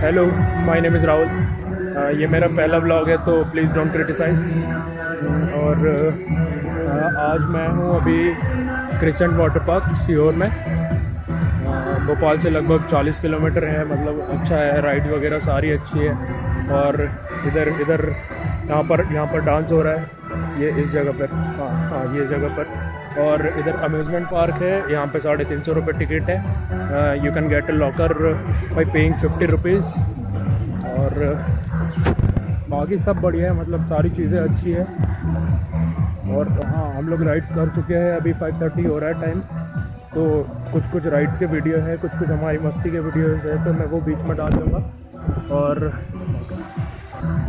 Hello my name is Rahul ये मेरा पहला ब्लॉग है तो प्लीज़ डोंट क्रिटिसाइज और uh, आज मैं हूँ अभी क्रिसेंट वाटर पार्क सीहोर में. Uh, भोपाल से लगभग 40 किलोमीटर है मतलब अच्छा है राइड वगैरह सारी अच्छी है. और इधर इधर यहाँ पर यहाँ पर डांस हो रहा है। ये इस जगह पर। हाँ हाँ ये जगह पर। और इधर अम्यूज़मेंट पार्क है। यहाँ पे साढ़े तीन सौ रुपये टिकट है। You can get a locker by paying fifty rupees और बाकी सब बढ़िया है। मतलब सारी चीज़ें अच्छी है। और हाँ हम लोग राइड्स कर चुके हैं। अभी फाइव थर्टी हो रहा है टाइम तो कुछ कुछ राइड्स के वीडियो है। कुछ कुछ हमारी मस्ती के वीडियोज़ है। तो मैं वो बीच में डाल दूँगा। और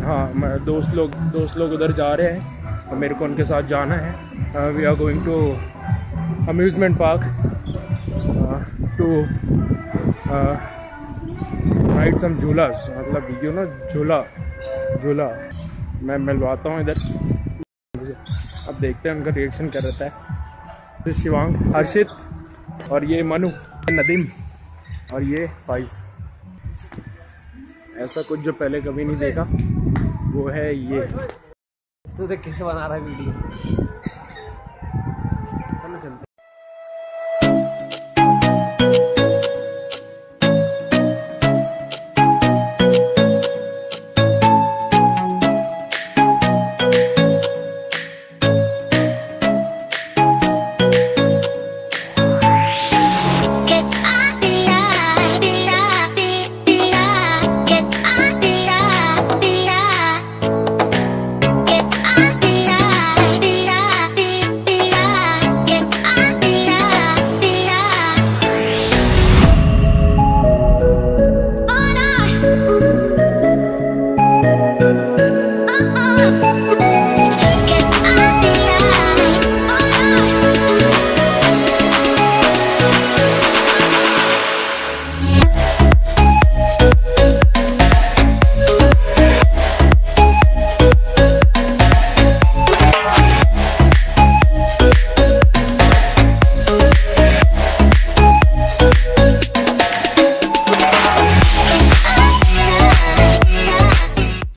हाँ दोस्त लोग दोस्त लोग उधर जा रहे हैं। और मेरे को उनके साथ जाना है। We are going to amusement park to ride some jhula मतलब यू नो झूला झूला मैं मिलवाता हूँ इधर। अब देखते हैं उनका रिएक्शन क्या रहता है। शिवांग हर्षित और ये मनु नदीम, और ये फाइज ऐसा कुछ जो पहले कभी नहीं देखा, वो है ये। तू देख कैसे बना रहा है वीडियो।